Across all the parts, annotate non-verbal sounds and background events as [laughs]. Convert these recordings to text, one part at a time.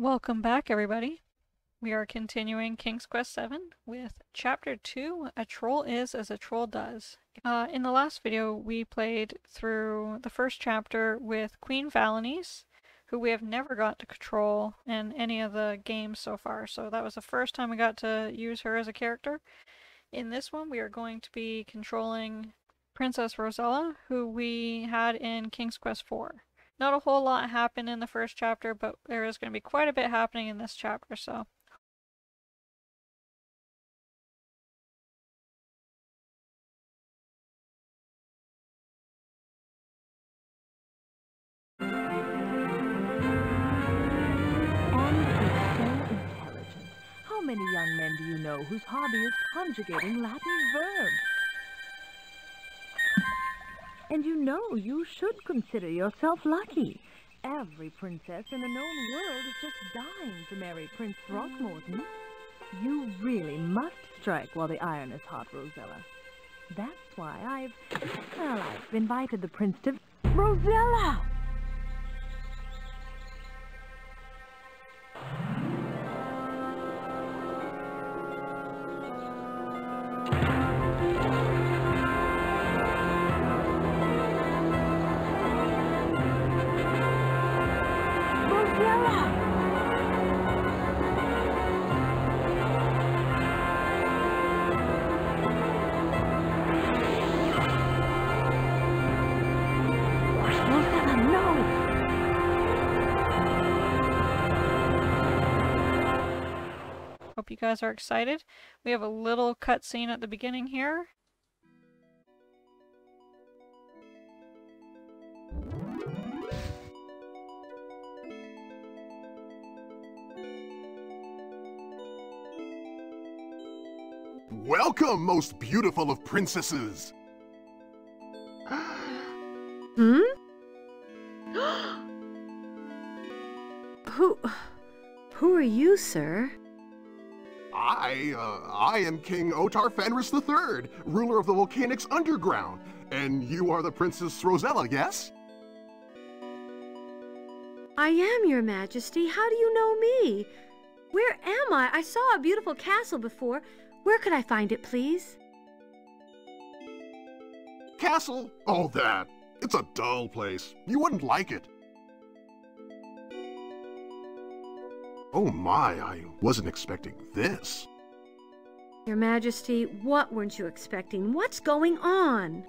Welcome back, everybody. We are continuing King's Quest VII with Chapter 2, A Troll Is As a Troll Does. Uh, in the last video, we played through the first chapter with Queen Valanice, who we have never got to control in any of the games so far, so that was the first time we got to use her as a character. In this one, we are going to be controlling Princess Rosella, who we had in King's Quest IV. Not a whole lot happened in the first chapter, but there is going to be quite a bit happening in this chapter, so How many young men do you know whose hobby is conjugating Latin verbs? And you know you should consider yourself lucky. Every princess in the known world is just dying to marry Prince Throckmorton. You really must strike while the iron is hot, Rosella. That's why I've, well, I've invited the prince to... Rosella! Rosella! Hope you guys are excited. We have a little cutscene at the beginning here. Welcome, most beautiful of princesses! Hmm? [gasps] who... Who are you, sir? I, uh, I am King Otar Fenris III, ruler of the Vulcanix Underground, and you are the Princess Rosella, yes? I am, your majesty. How do you know me? Where am I? I saw a beautiful castle before. Where could I find it, please? Castle? Oh, that. It's a dull place. You wouldn't like it. Oh my, I wasn't expecting this. Your majesty, what weren't you expecting? What's going on?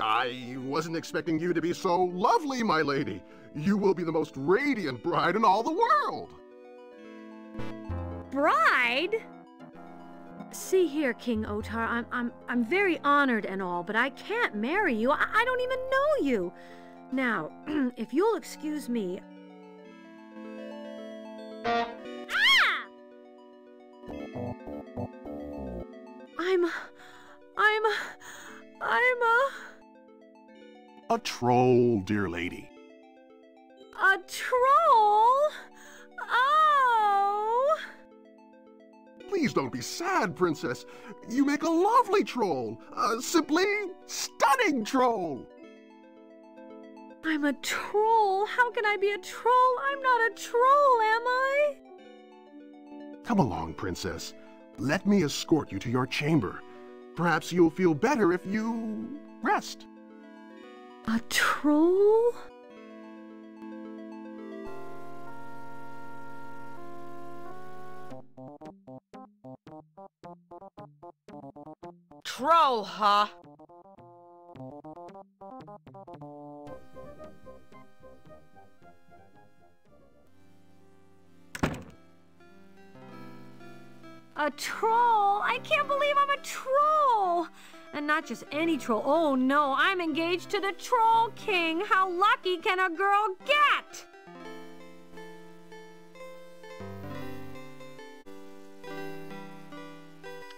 I wasn't expecting you to be so lovely, my lady. You will be the most radiant bride in all the world. Bride? See here, King Otar, I'm, I'm, I'm very honored and all, but I can't marry you. I, I don't even know you. Now, [clears throat] if you'll excuse me. Ah! I'm. I'm. I'm a. A troll, dear lady. A troll? Oh! Please don't be sad, Princess. You make a lovely troll. A simply stunning troll. I'm a troll. How can I be a troll? I'm not a troll, am I? Come along, Princess. Let me escort you to your chamber. Perhaps you'll feel better if you rest. A troll? Troll, huh? Troll? I can't believe I'm a troll! And not just any troll. Oh no, I'm engaged to the Troll King! How lucky can a girl get?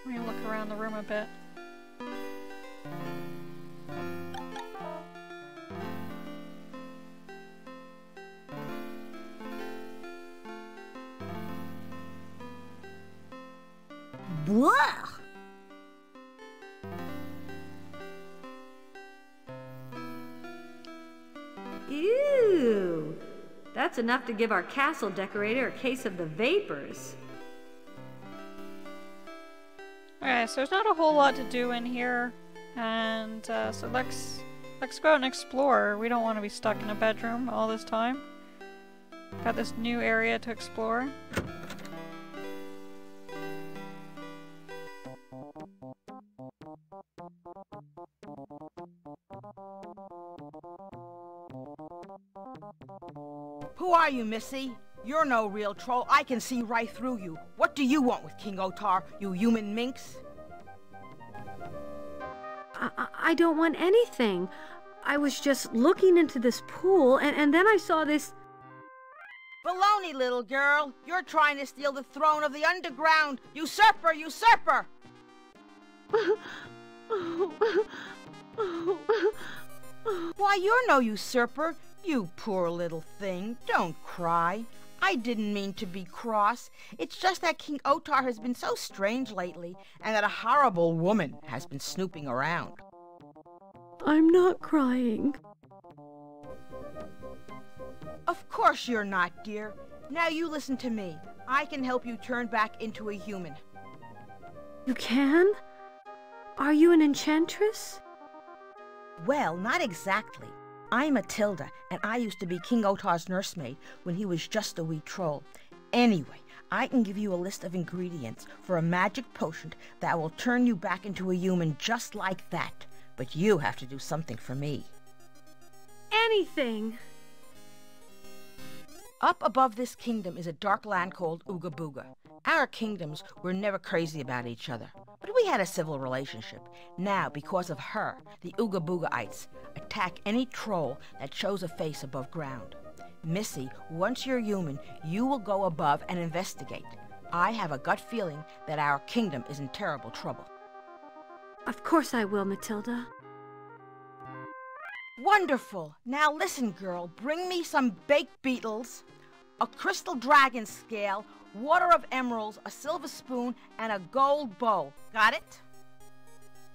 Let me look around the room a bit. Blah! Ew! That's enough to give our castle decorator a case of the vapors. Alright, so there's not a whole lot to do in here. And uh, so let's let's go out and explore. We don't want to be stuck in a bedroom all this time. Got this new area to explore. Are you, Missy? You're no real troll. I can see right through you. What do you want with King Otar, you human minx? I, I- don't want anything. I was just looking into this pool, and, and then I saw this. Baloney, little girl. You're trying to steal the throne of the underground. Usurper, usurper! [laughs] Why, you're no usurper. You poor little thing. Don't cry. I didn't mean to be cross. It's just that King Otar has been so strange lately, and that a horrible woman has been snooping around. I'm not crying. Of course you're not, dear. Now you listen to me. I can help you turn back into a human. You can? Are you an enchantress? Well, not exactly. I'm Matilda, and I used to be King Otar's nursemaid when he was just a wee troll. Anyway, I can give you a list of ingredients for a magic potion that will turn you back into a human just like that. But you have to do something for me. Anything. Up above this kingdom is a dark land called Ooga Booga. Our kingdoms were never crazy about each other, but we had a civil relationship. Now, because of her, the Ooga Boogaites attack any troll that shows a face above ground. Missy, once you're human, you will go above and investigate. I have a gut feeling that our kingdom is in terrible trouble. Of course I will, Matilda. Wonderful! Now listen, girl. Bring me some baked beetles, a crystal dragon scale, water of emeralds, a silver spoon, and a gold bowl. Got it?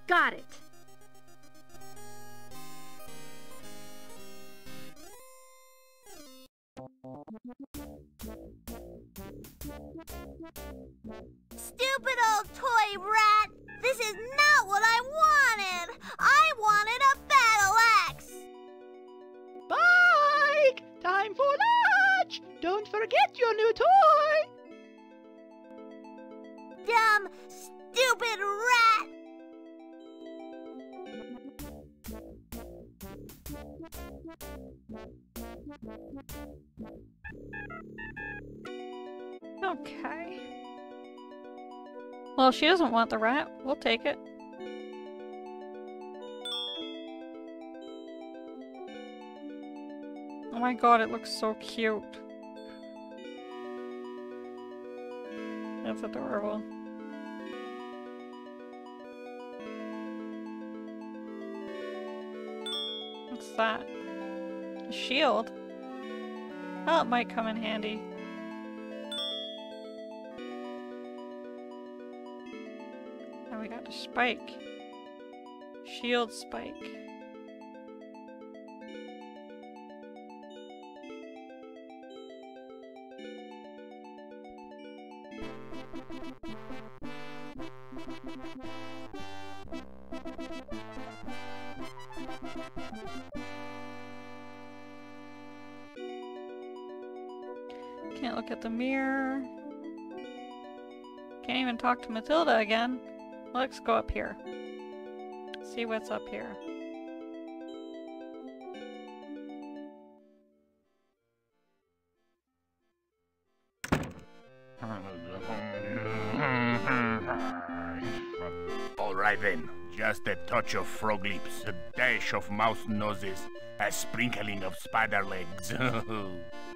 Got it. Stupid old toy rat! This is not what I wanted! I wanted a battle axe! Bike! Time for lunch! Don't forget your new toy! Dumb, stupid rat! Okay. Well, she doesn't want the rat. We'll take it. Oh my god, it looks so cute. That's adorable. What's that? A shield? Oh, it might come in handy. And we got a spike. Shield spike. Talk to Matilda again. Let's go up here. See what's up here. All right then, just a touch of frog lips, a dash of mouse noses, a sprinkling of spider legs. [laughs]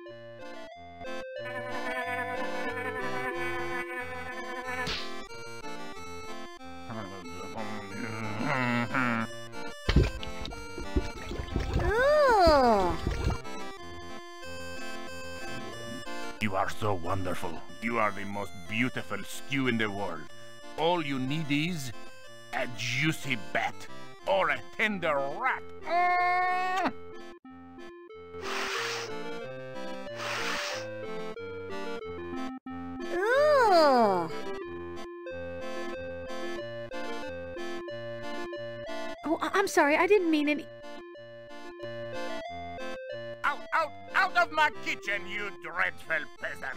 wonderful. You are the most beautiful skew in the world. All you need is a juicy bat or a tender rat. Ooh. Oh, I I'm sorry. I didn't mean any... Out, out, out of my kitchen, you dreadful peasant!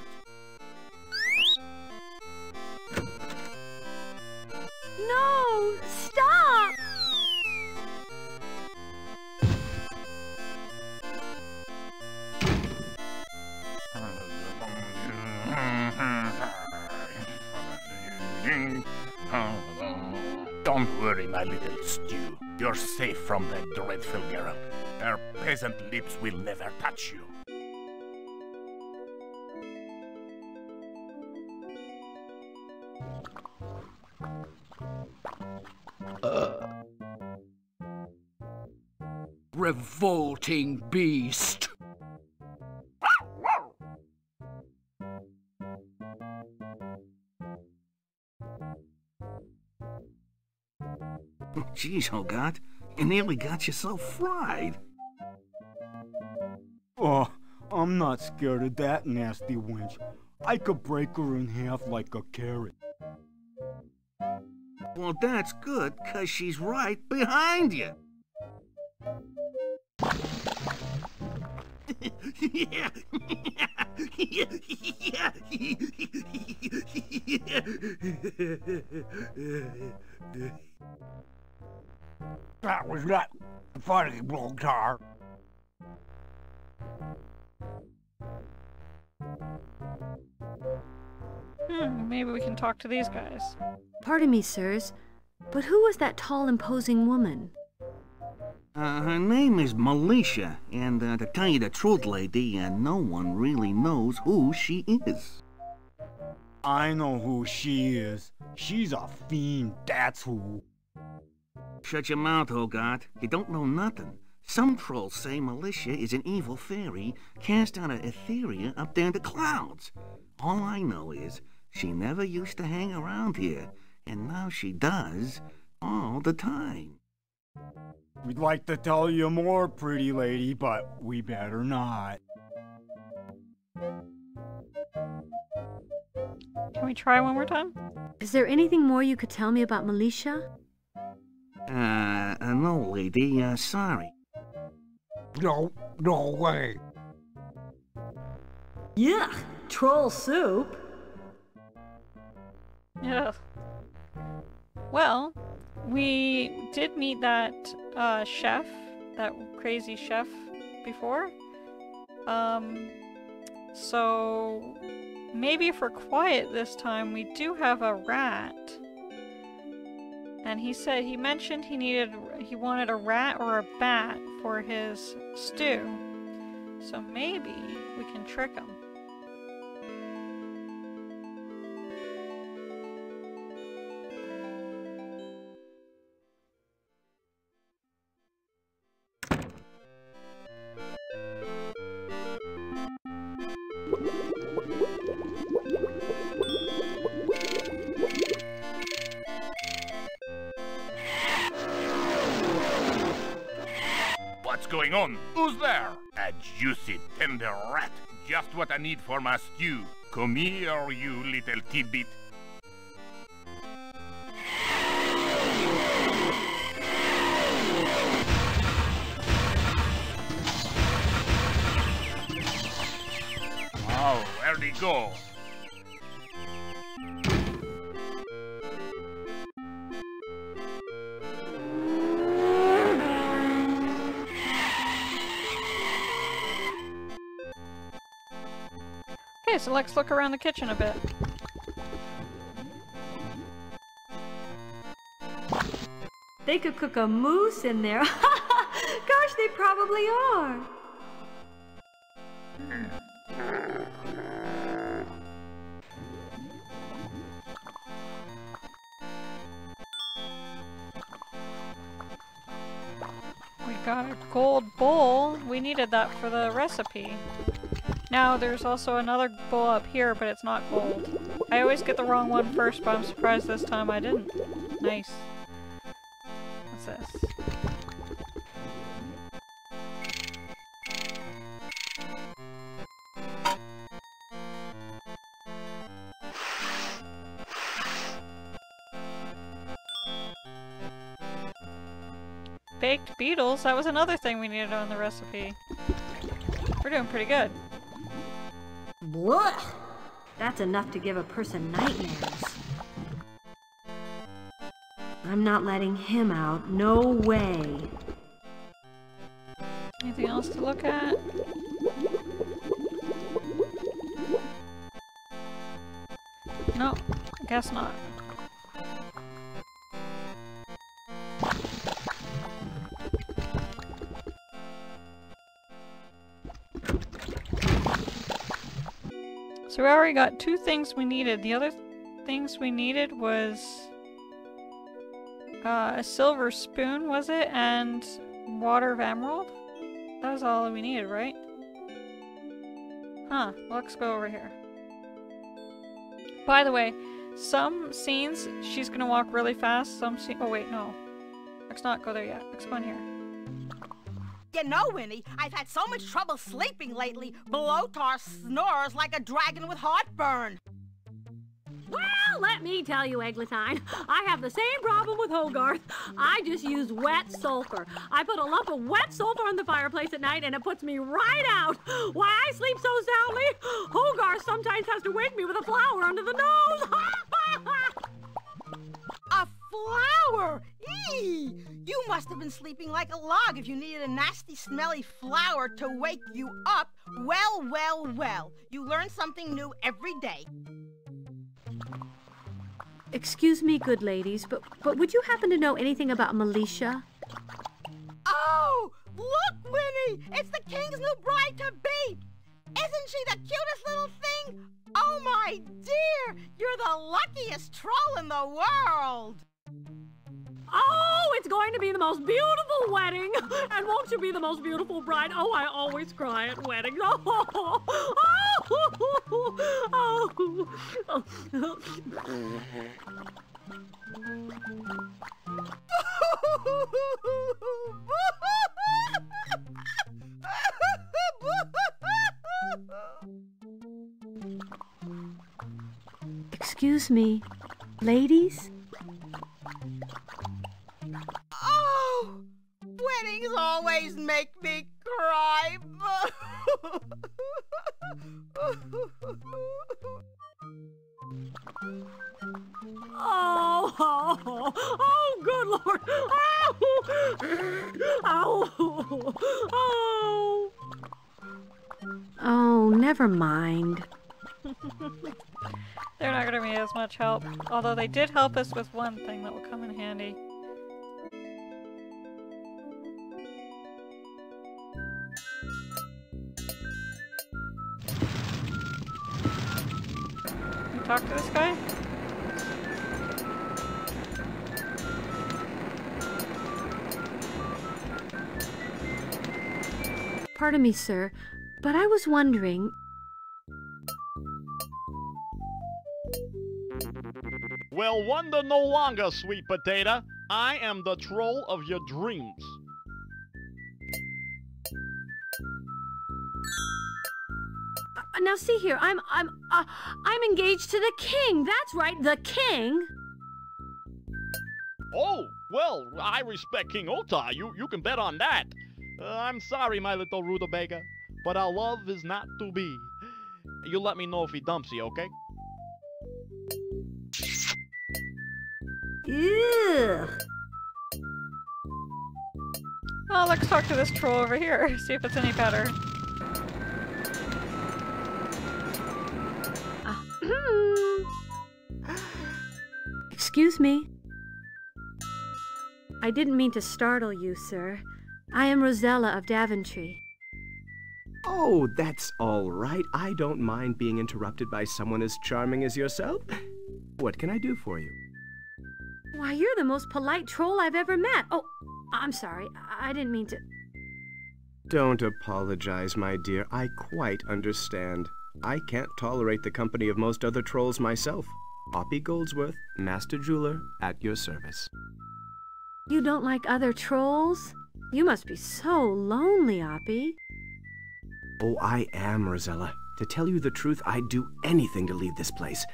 From that dreadful girl. Her peasant lips will never touch you. Uh. Revolting beast! Geez, Hogarth, you nearly got yourself fried. Oh, I'm not scared of that nasty wench. I could break her in half like a carrot. Well, that's good, 'cause she's right behind you. yeah. [laughs] That was not funny, Blogtar. Hmm, maybe we can talk to these guys. Pardon me, sirs, but who was that tall, imposing woman? Uh, her name is Malicia, and uh, to tell you the truth, lady, uh, no one really knows who she is. I know who she is. She's a fiend, that's who. Shut your mouth, Hogarth. You don't know nothing. Some trolls say Malicia is an evil fairy cast out of Etheria up there in the clouds. All I know is she never used to hang around here, and now she does all the time. We'd like to tell you more, pretty lady, but we better not. Can we try one more time? Is there anything more you could tell me about Malicia? Uh, no, lady, uh, sorry. No, no way. Yuck! Troll soup? Yeah. Well, we did meet that uh, chef, that crazy chef, before. Um, so maybe for quiet this time, we do have a rat. And he said he mentioned he needed he wanted a rat or a bat for his stew. So maybe we can trick him. Going on? Who's there? A juicy, tender rat. Just what I need for my stew. Come here, you little tidbit. Let's look around the kitchen a bit. They could cook a moose in there. [laughs] Gosh, they probably are. We got a gold bowl. We needed that for the recipe. Now, there's also another bowl up here, but it's not gold. I always get the wrong one first, but I'm surprised this time I didn't. Nice. What's this? baked beetles. That was another thing we needed on the recipe. We're doing pretty good. That's enough to give a person nightmares. I'm not letting him out. No way. Anything else to look at? No, I guess not. Got two things we needed. The other th things we needed was uh, a silver spoon, was it? And water of emerald? That was all we needed, right? Huh, let's go over here. By the way, some scenes she's gonna walk really fast, some scene- oh wait, no. Let's not go there yet. Let's go in here. You know, Winnie, I've had so much trouble sleeping lately. Blotar snores like a dragon with heartburn. Well, let me tell you, Eglantine, I have the same problem with Hogarth. I just use wet sulfur. I put a lump of wet sulfur on the fireplace at night and it puts me right out. Why I sleep so soundly? Hogarth sometimes has to wake me with a flower under the nose. [laughs] A flower? You must have been sleeping like a log if you needed a nasty, smelly flower to wake you up. Well, well, well. You learn something new every day. Excuse me, good ladies, but but would you happen to know anything about Malicia? Oh, look, Winnie! It's the king's new bride to be! Isn't she the cutest little thing? Oh, my dear! You're the luckiest troll in the world! Oh, it's going to be the most beautiful wedding! And won't you be the most beautiful bride? Oh, I always cry at weddings. Oh, oh, oh, Excuse me, ladies? Oh, weddings always make me cry. Oh, oh, oh, good lord. Ow. Ow. Oh. Oh, never mind. [laughs] They're not gonna be as much help. Although they did help us with one thing that will come in handy. Talk to this guy? Pardon me, sir, but I was wondering. Well, wonder no longer, sweet potato. I am the troll of your dreams. Now see here, I'm I'm uh, I'm engaged to the king. That's right, the king. Oh, well, I respect King Otar. You, you can bet on that. Uh, I'm sorry, my little rutabaga, but our love is not to be. You let me know if he dumps you, okay? Ew. Oh, let's talk to this troll over here. [laughs] See if it's any better. Excuse me. I didn't mean to startle you, sir. I am Rosella of Daventry. Oh, that's all right. I don't mind being interrupted by someone as charming as yourself. What can I do for you? Why, you're the most polite troll I've ever met. Oh, I'm sorry. I I didn't mean to. Don't apologize, my dear. I quite understand. I can't tolerate the company of most other trolls myself. Oppie Goldsworth, Master Jeweler, at your service. You don't like other trolls? You must be so lonely, Oppie. Oh, I am, Rosella. To tell you the truth, I'd do anything to leave this place.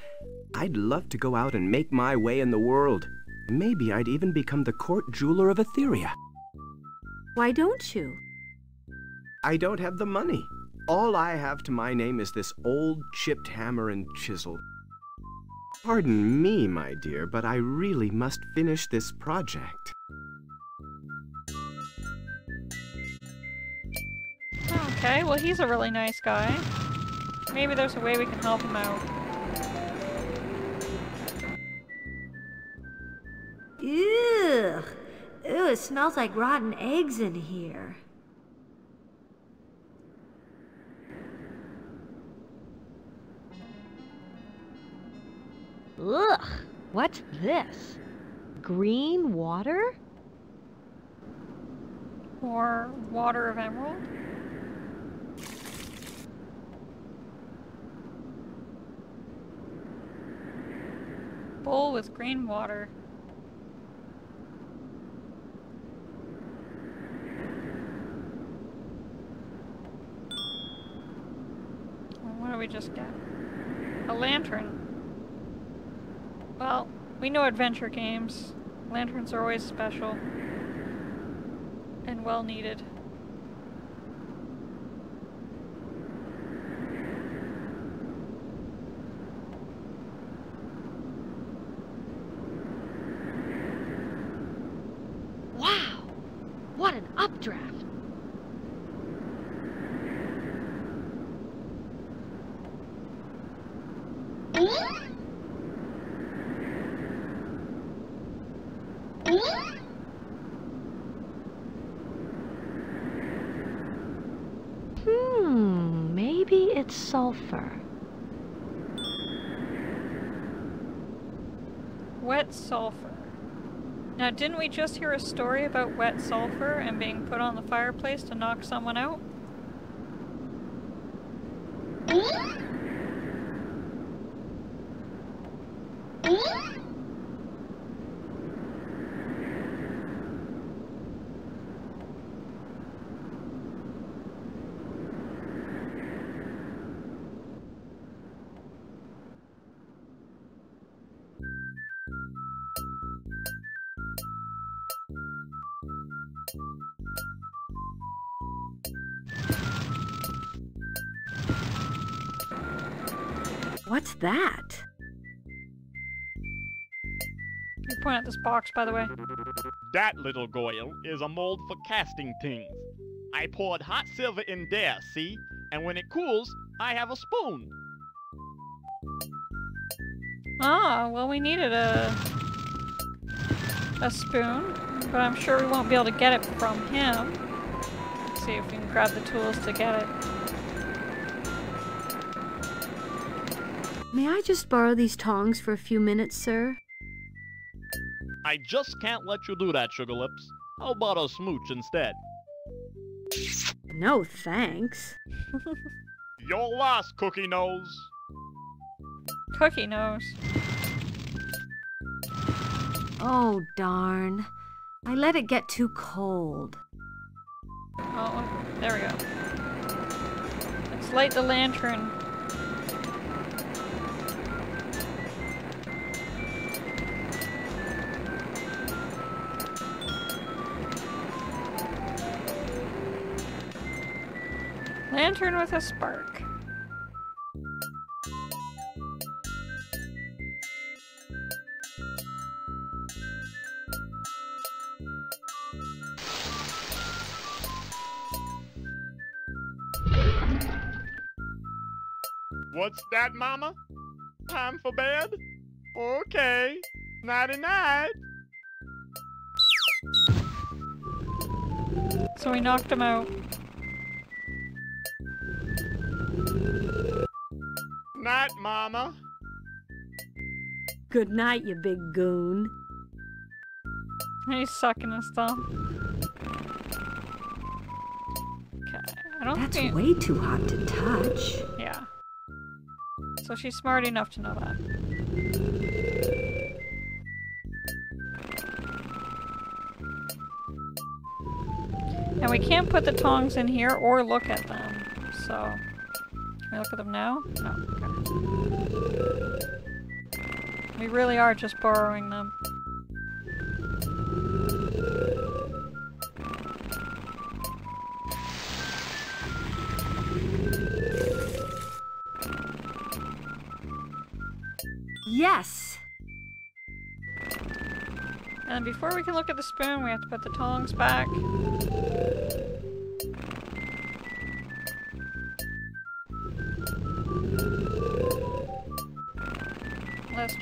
I'd love to go out and make my way in the world. Maybe I'd even become the court jeweler of Etheria. Why don't you? I don't have the money. All I have to my name is this old chipped hammer and chisel. Pardon me, my dear, but I really must finish this project. Okay, well he's a really nice guy. Maybe there's a way we can help him out. Ugh. Ew, it smells like rotten eggs in here. Ugh, what's this? Green water? Or water of emerald? Bowl with green water. What do we just get? A lantern. Well, we know adventure games. Lanterns are always special. And well needed. Wow! What an updraft! Hmm, it's sulfur. Wet sulfur. Now, didn't we just hear a story about wet sulfur and being put on the fireplace to knock someone out? That? You point at this box, by the way. That little goyle is a mold for casting things. I poured hot silver in there, see? And when it cools, I have a spoon. Ah, well, we needed a a spoon, but I'm sure we won't be able to get it from him. Let's see if we can grab the tools to get it. May I just borrow these tongs for a few minutes, sir? I just can't let you do that, Sugar Lips. How about a smooch instead? No, thanks. [laughs] Your last Cookie Nose. Cookie nose. Oh, darn. I let it get too cold. Oh, there we go. Let's light the lantern. Lantern with a spark. What's that, Mama? Time for bed? Okay. Nighty night. So we knocked him out. Night, Mama. Good night, you big goon. He's sucking his thumb. Okay, I don't That's think. way too hot to touch. Yeah. So she's smart enough to know that. And we can't put the tongs in here or look at them. So, can we look at them now? No. Okay. We really are just borrowing them. Yes! And before we can look at the spoon, we have to put the tongs back.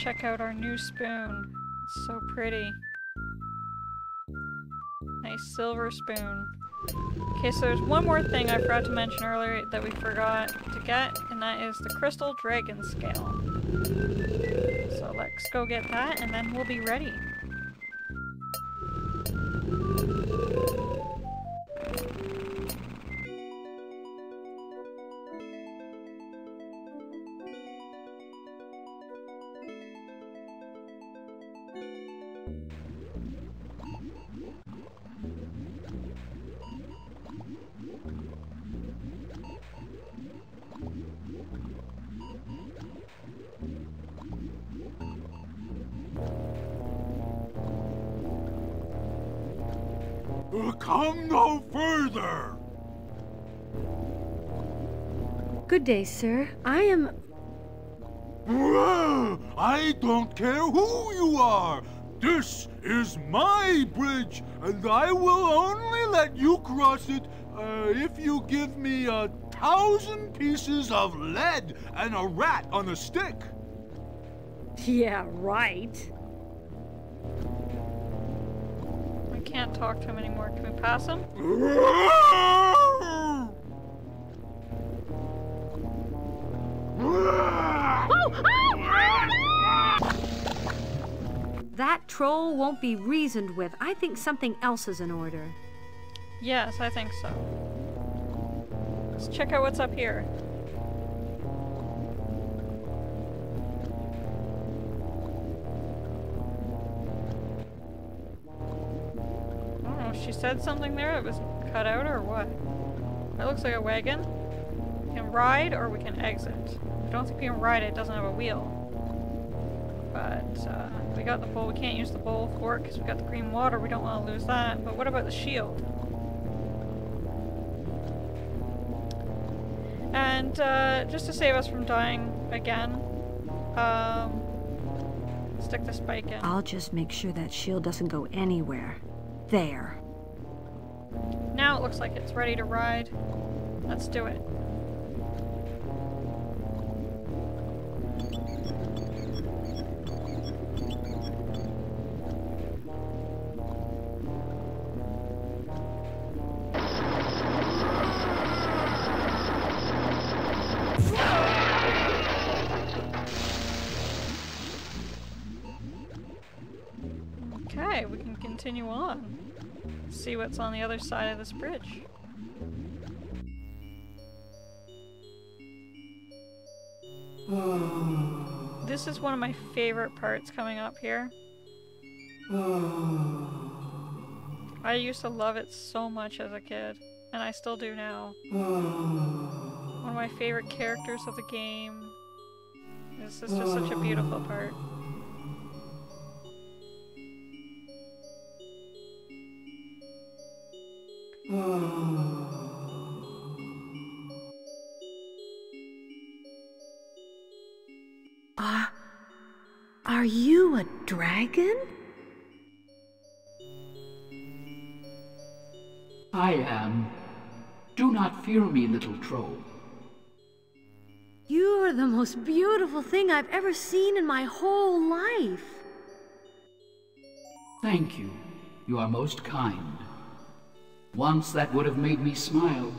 Check out our new spoon. It's so pretty. Nice silver spoon. Okay, so there's one more thing I forgot to mention earlier that we forgot to get, and that is the crystal dragon scale. So let's go get that, and then we'll be ready. Day, sir. I am. I don't care who you are! This is my bridge, and I will only let you cross it uh, if you give me a thousand pieces of lead and a rat on a stick. Yeah, right. We can't talk to him anymore. Can we pass him? [laughs] [laughs] That troll won't be reasoned with. I think something else is in order. Yes, I think so. Let's check out what's up here. I don't know, she said something there that was cut out or what? That looks like a wagon. We can ride or we can exit. I don't think we can ride it, it doesn't have a wheel. But uh, we got the bowl, we can't use the bowl for it because we got the green water, we don't want to lose that. But what about the shield? And uh, just to save us from dying again, um, stick the spike in. I'll just make sure that shield doesn't go anywhere. There. Now it looks like it's ready to ride. Let's do it. We can continue on. See what's on the other side of this bridge. This is one of my favorite parts coming up here. I used to love it so much as a kid, and I still do now. One of my favorite characters of the game. This is just such a beautiful part. [sighs] Are. Ah, are you a dragon? I am. Do not fear me, little troll. You are the most beautiful thing I've ever seen in my whole life. Thank you. You are most kind. Once that would have made me smile.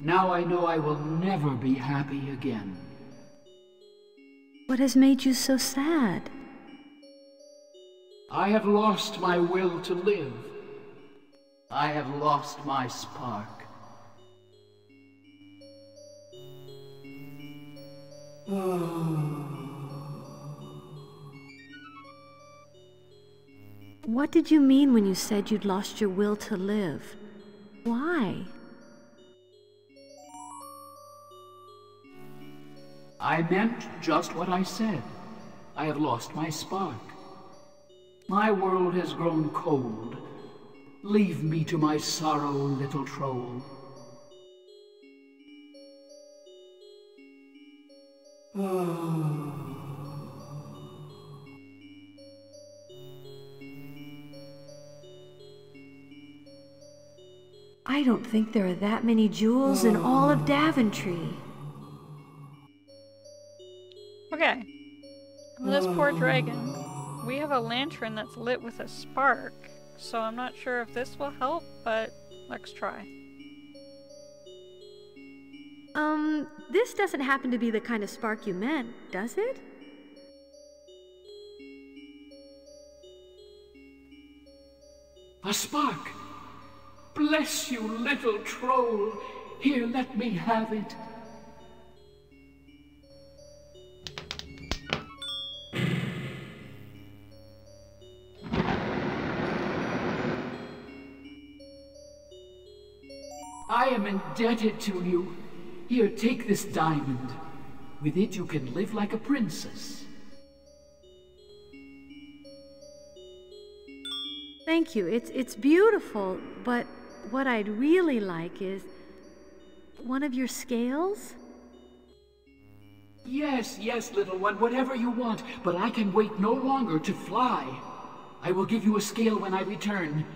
Now I know I will never be happy again. What has made you so sad? I have lost my will to live. I have lost my spark. What did you mean when you said you'd lost your will to live? Why? I meant just what I said. I have lost my spark. My world has grown cold. Leave me to my sorrow, little troll. Ah. I don't think there are that many jewels in all of Daventry. Okay. This poor dragon. We have a lantern that's lit with a spark, so I'm not sure if this will help, but let's try. Um, this doesn't happen to be the kind of spark you meant, does it? A spark! Bless you, little troll! Here, let me have it. I am indebted to you. Here, take this diamond. With it, you can live like a princess. Thank you. It's it's beautiful, but what I'd really like is one of your scales. Yes, yes, little one, whatever you want, but I can wait no longer to fly. I will give you a scale when I return.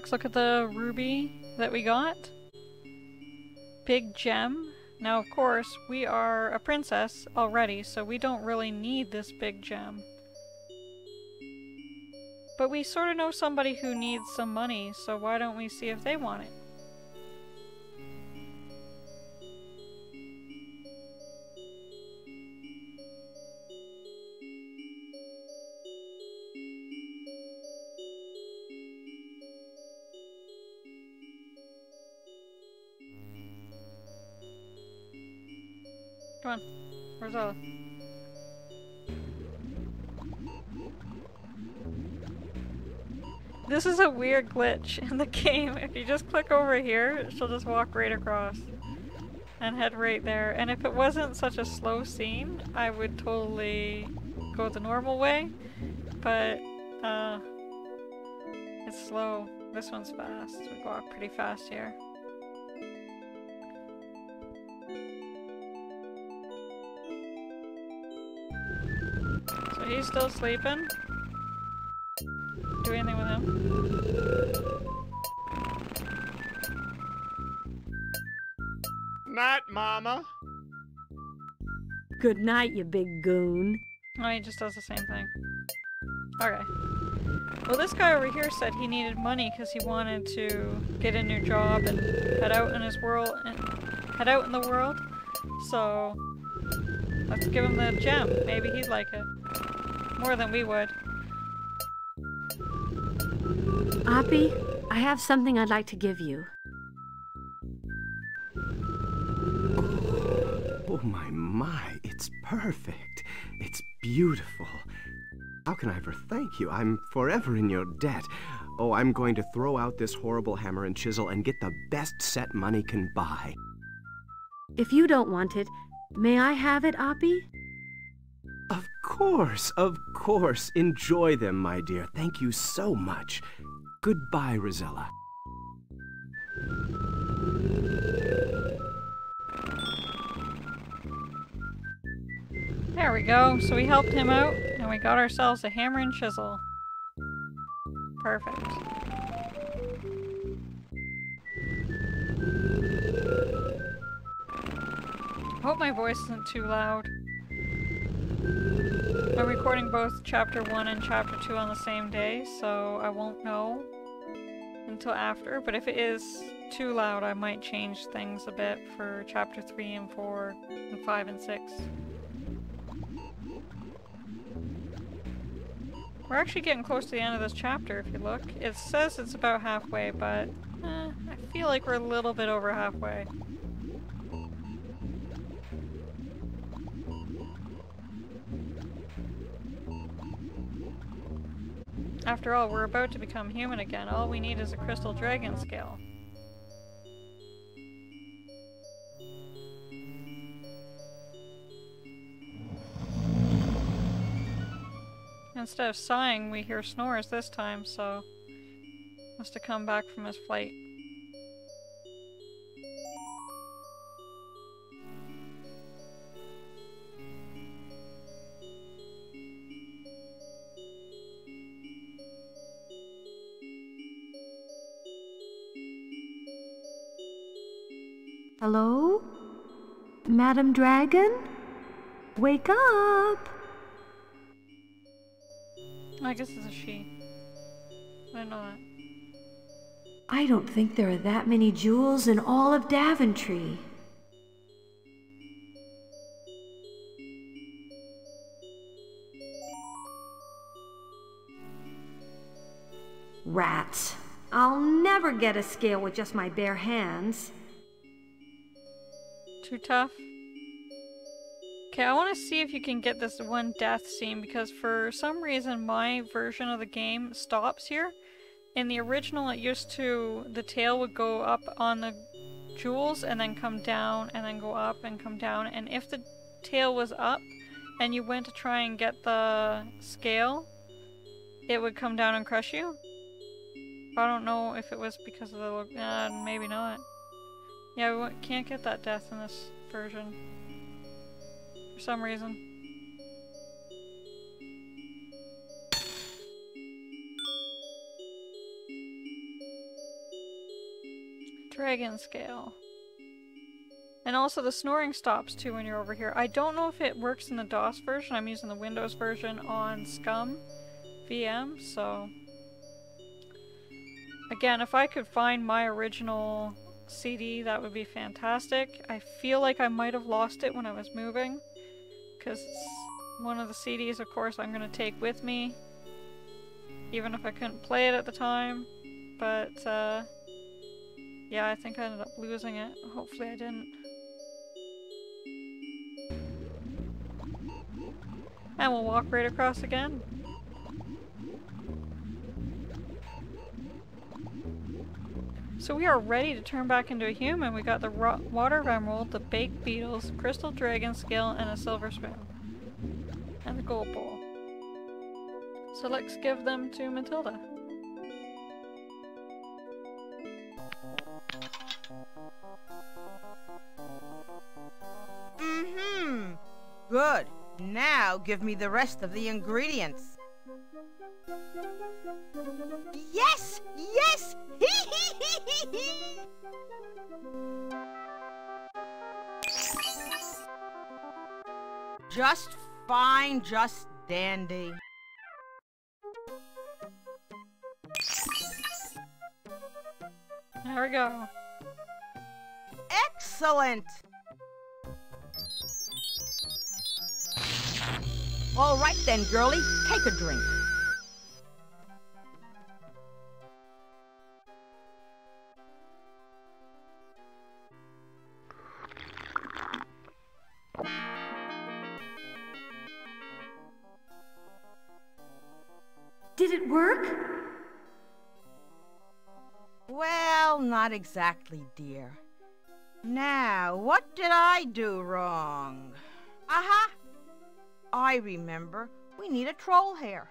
Let's look at the ruby that we got. Big gem. Now, of course, we are a princess already, so we don't really need this big gem. But we sort of know somebody who needs some money, so why don't we see if they want it? Where's? This is a weird glitch in the [laughs] game. If you just click over here, she'll just walk right across and head right there. And if it wasn't such a slow scene, I would totally go the normal way. But, uh, it's slow. This one's fast. We go up pretty fast here. So he's still sleeping. Do anything with him? Night, Mama. Good night, you big goon. Oh, he just does the same thing. Okay. Well, this guy over here said he needed money because he wanted to get a new job and head out in his world and head out in the world. So let's give him the gem. Maybe he'd like it more than we would. Oppie, I have something I'd like to give you. Oh my, my, it's perfect. It's beautiful. How can I ever thank you? I'm forever in your debt. Oh, I'm going to throw out this horrible hammer and chisel and get the best set money can buy. If you don't want it, may I have it, Oppie? Of course, of course. Enjoy them, my dear. Thank you so much. Goodbye, Rosella. There we go. So we helped him out and we got ourselves a hammer and chisel. Perfect. Hope my voice isn't too loud. I'm recording both chapter 1 and chapter 2 on the same day, so I won't know until after, but if it is too loud, I might change things a bit for chapter 3 and 4 and 5 and 6. We're actually getting close to the end of this chapter, if you look. It says it's about halfway, but eh, I feel like we're a little bit over halfway. After all, we're about to become human again. All we need is a crystal dragon scale. Instead of sighing, we hear snores this time, so... Must have come back from his flight. Hello? Madam Dragon? Wake up! I guess it's a she. I know that. I don't think there are that many jewels in all of Daventry. Rats. I'll never get a scale with just my bare hands. Too tough? Okay, I want to see if you can get this one death scene because for some reason my version of the game stops here. In the original it used to, the tail would go up on the jewels and then come down and then go up and come down and if the tail was up and you went to try and get the scale, it would come down and crush you. I don't know if it was because of the, uh, maybe not. Yeah, we can't get that death in this version. For some reason. Dragon scale. And also the snoring stops too when you're over here. I don't know if it works in the DOS version. I'm using the Windows version on Scum VM, so... Again, if I could find my original CD, that would be fantastic. I feel like I might have lost it when I was moving. Because one of the CDs, of course, I'm going to take with me. Even if I couldn't play it at the time. But, uh... Yeah, I think I ended up losing it. Hopefully I didn't. And we'll walk right across again. So we are ready to turn back into a human. We got the water emerald, the baked beetles, crystal dragon scale, and a silver spoon. And the gold bowl. So let's give them to Matilda. Mm-hmm. Good. Now give me the rest of the ingredients. Just fine, just dandy. There we go. Excellent! All right then, girlie, take a drink. Not exactly, dear. Now, what did I do wrong? Aha! I remember. We need a troll hair.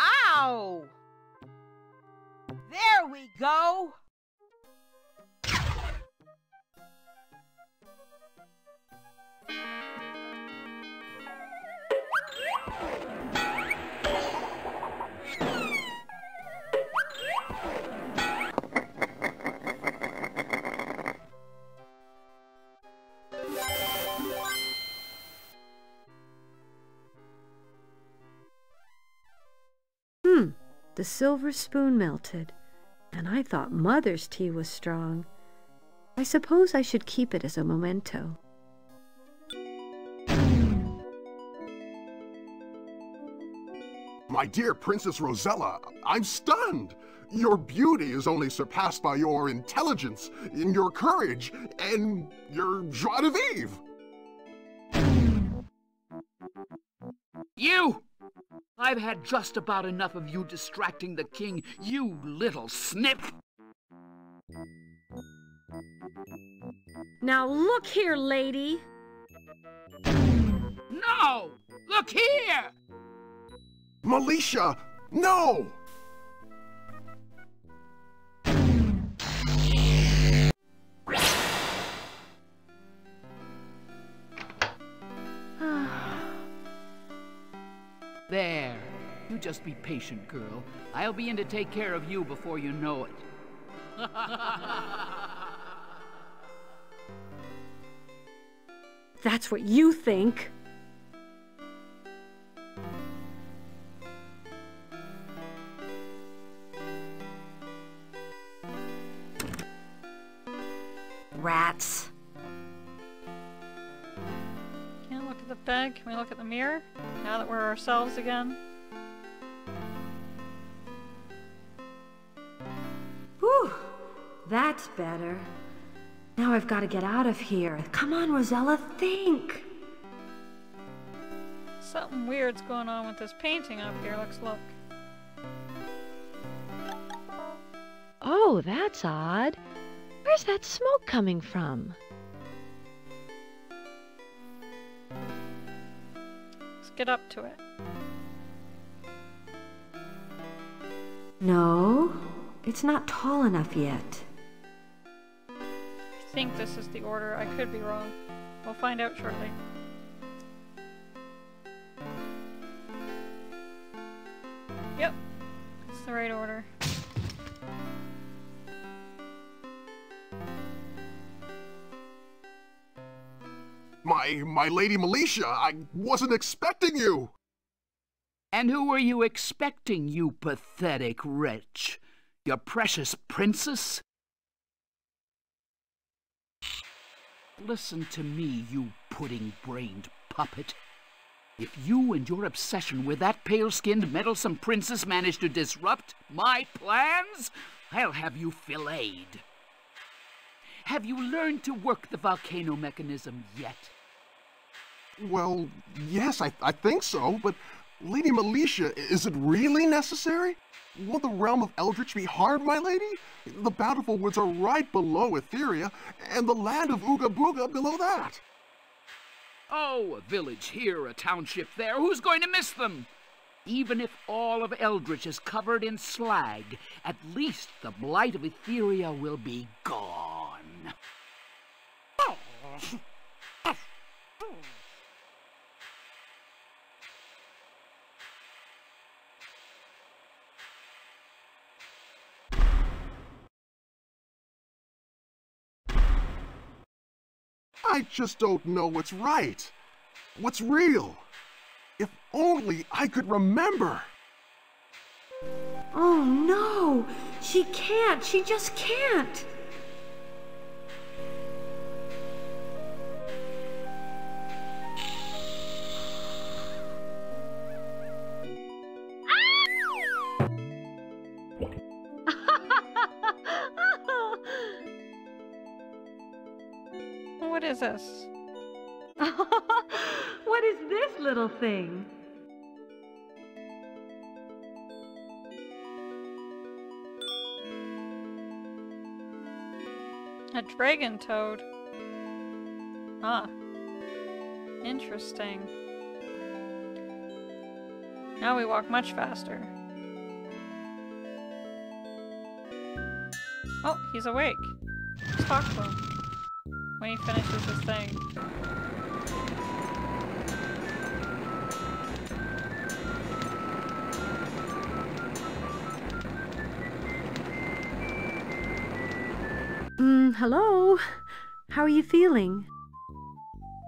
Ow! There we go! The silver spoon melted, and I thought Mother's tea was strong. I suppose I should keep it as a memento. My dear Princess Rosella, I'm stunned. Your beauty is only surpassed by your intelligence, in your courage, and your joie de vivre. I've had just about enough of you distracting the king, you little snip! Now look here, lady. No! Look here! Malicia, no! Just be patient, girl. I'll be in to take care of you before you know it. [laughs] That's what you think. Rats. Can't look at the bed. Can we look at the mirror? Now that we're ourselves again. That's better. Now I've got to get out of here. Come on, Rosella, think. Something weird's going on with this painting up here. Let's look. Oh, that's odd. Where's that smoke coming from? Let's get up to it. No, it's not tall enough yet. I think this is the order. I could be wrong. We'll find out shortly. Yep, it's the right order. My, my lady Malicia, I wasn't expecting you! And who were you expecting, you pathetic wretch? Your precious princess? Listen to me, you pudding-brained puppet. If you and your obsession with that pale-skinned, meddlesome princess manage to disrupt my plans, I'll have you filleted. Have you learned to work the volcano mechanism yet? Well, yes, I, I think so, but Lady Malicia, is it really necessary? Will the realm of Eldritch be harmed, my lady? The Bountiful Woods are right below Etheria, and the land of Ooga Booga below that. Oh, a village here, a township there. Who's going to miss them? Even if all of Eldritch is covered in slag, at least the blight of Etheria will be gone. [laughs] I just don't know what's right. What's real. If only I could remember. Oh no! She can't! She just can't! Dragon toad. Ah. Interesting. Now we walk much faster. Oh, he's awake. Let's talk to him. When he finishes his thing. Mm, hello? How are you feeling?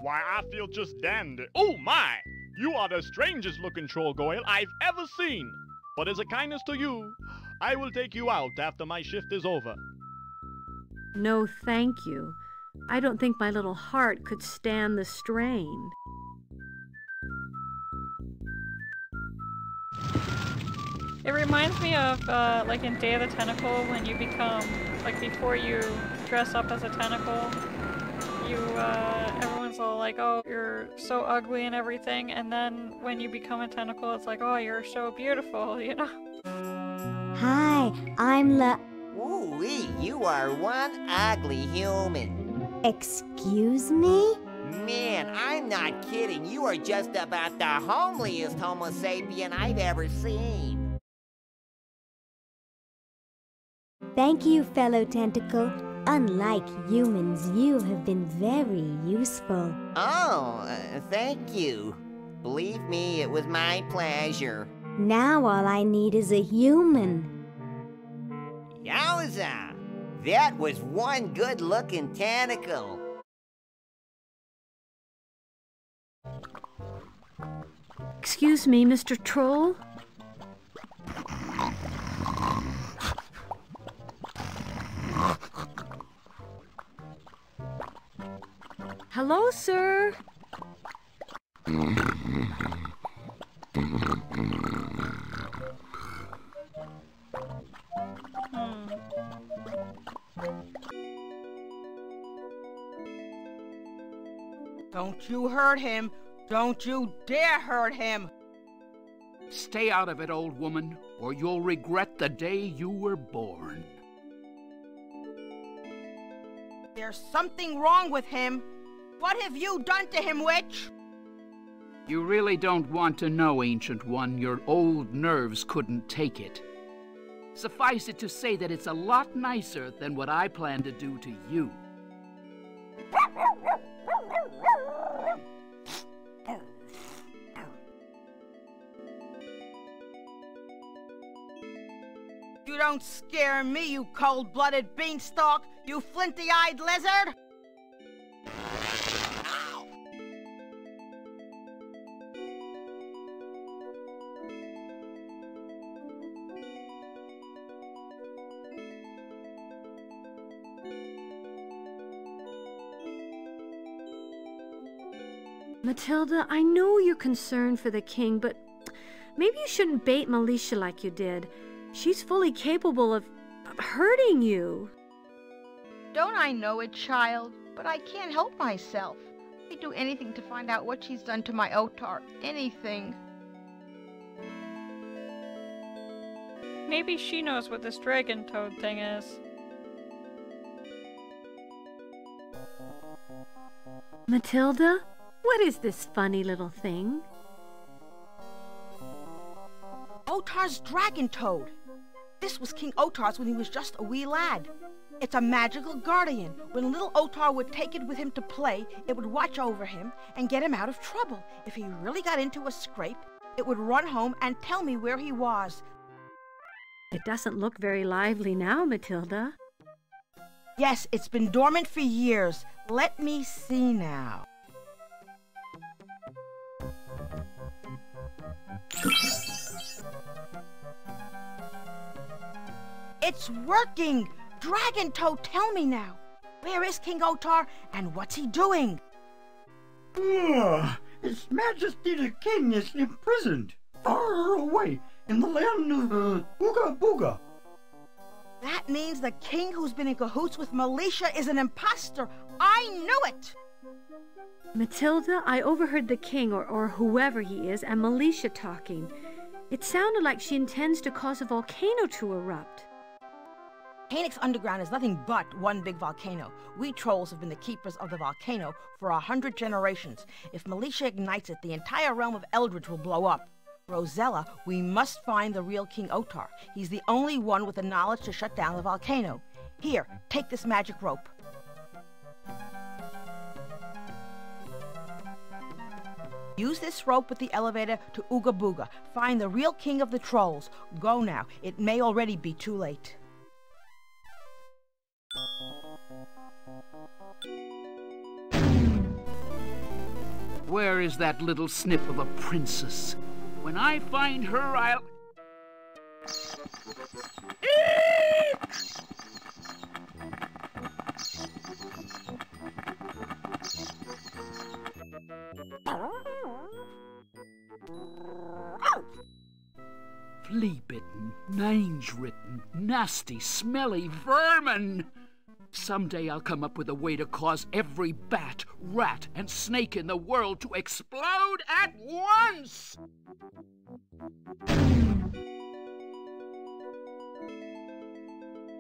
Why, I feel just dandy. Oh my! You are the strangest looking troll goyle I've ever seen. But as a kindness to you, I will take you out after my shift is over. No, thank you. I don't think my little heart could stand the strain. It reminds me of uh, like in Day of the Tentacle when you become like before you dress up as a tentacle, you uh, everyone's all like, "Oh, you're so ugly and everything," and then when you become a tentacle, it's like, "Oh, you're so beautiful," [laughs] you know. Hi, I'm La. Ooh-wee, you are one ugly human. Excuse me? Man, I'm not kidding. You are just about the homeliest Homo sapien I've ever seen. Thank you, fellow tentacle. Unlike humans, you have been very useful. Oh, uh, thank you. Believe me, it was my pleasure. Now all I need is a human. Yowza! That was one good-looking tentacle. Excuse me, Mr. Troll? Hello, sir. Hmm. Don't you hurt him. Don't you dare hurt him. Stay out of it, old woman, or you'll regret the day you were born. There's something wrong with him. What have you done to him, witch? You really don't want to know, Ancient One. Your old nerves couldn't take it. Suffice it to say that it's a lot nicer than what I plan to do to you. You don't scare me, you cold-blooded beanstalk, you flinty-eyed lizard! Matilda, I know you're concerned for the king, but maybe you shouldn't bait Malicia like you did. She's fully capable of, of hurting you. Don't I know it, child? But I can't help myself. I'd do anything to find out what she's done to my Otar. Anything. Maybe she knows what this dragon toad thing is. Matilda, what is this funny little thing? Otar's dragon toad. This was King Otar's when he was just a wee lad. It's a magical guardian. When little Otar would take it with him to play, it would watch over him and get him out of trouble. If he really got into a scrape, it would run home and tell me where he was. It doesn't look very lively now, Matilda. Yes, it's been dormant for years. Let me see now. It's working! Dragon Toad, tell me now. Where is King Otar and what's he doing? Ah, His Majesty the King is imprisoned, far away, in the land of uh, Ooga Booga. That means the king who's been in cahoots with Malicia is an impostor. I knew it! Matilda, I overheard the king, or, or whoever he is, and Malicia talking. It sounded like she intends to cause a volcano to erupt. Vulcanix Underground is nothing but one big volcano. We trolls have been the keepers of the volcano for a hundred generations. If Malicia ignites it, the entire realm of Eldritch will blow up. Rosella, we must find the real King Otar. He's the only one with the knowledge to shut down the volcano. Here, take this magic rope. Use this rope with the elevator to Ooga Booga. Find the real king of the trolls. Go now. It may already be too late. Where is that little snip of a princess? When I find her, I'll. Flea bitten, mange ridden, nasty, smelly vermin! Someday I'll come up with a way to cause every bat, rat, and snake in the world to explode at once!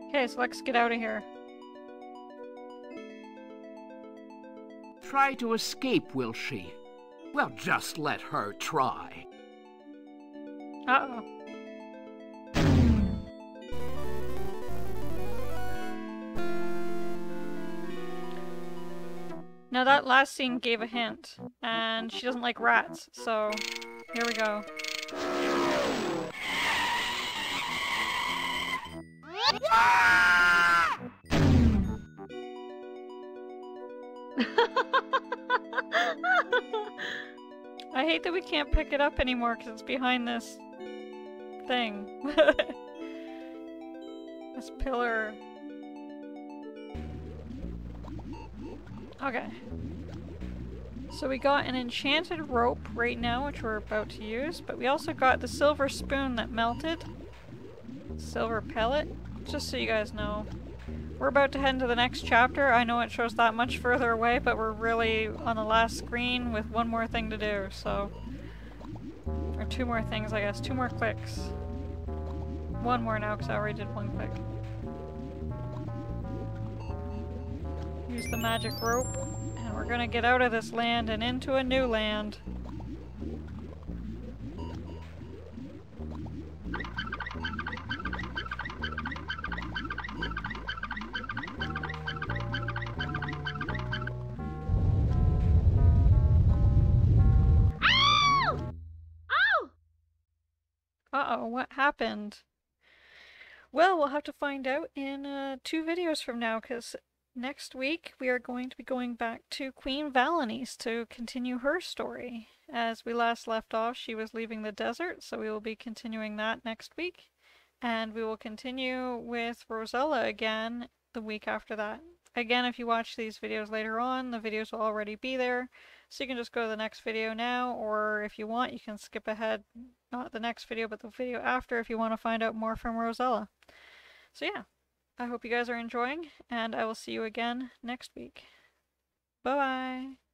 Okay, so let's get out of here. Try to escape, will she? Well, just let her try. Uh-oh. Now that last scene gave a hint, and she doesn't like rats, so here we go. I hate that we can't pick it up anymore because it's behind this thing. [laughs] this pillar. Okay. So we got an enchanted rope right now, which we're about to use, but we also got the silver spoon that melted. Silver pellet, just so you guys know. We're about to head into the next chapter. I know it shows that much further away, but we're really on the last screen with one more thing to do, so... Or two more things, I guess. Two more clicks. One more now, because I already did one click. Use the magic rope, and we're gonna get out of this land and into a new land. Well, we'll have to find out in uh, two videos from now, because next week we are going to be going back to Queen Valanice to continue her story. As we last left off, she was leaving the desert, so we will be continuing that next week. And we will continue with Rosella again the week after that. Again, if you watch these videos later on, the videos will already be there. So you can just go to the next video now, or if you want, you can skip ahead, not the next video, but the video after if you want to find out more from Rosella. So yeah, I hope you guys are enjoying, and I will see you again next week. Bye-bye!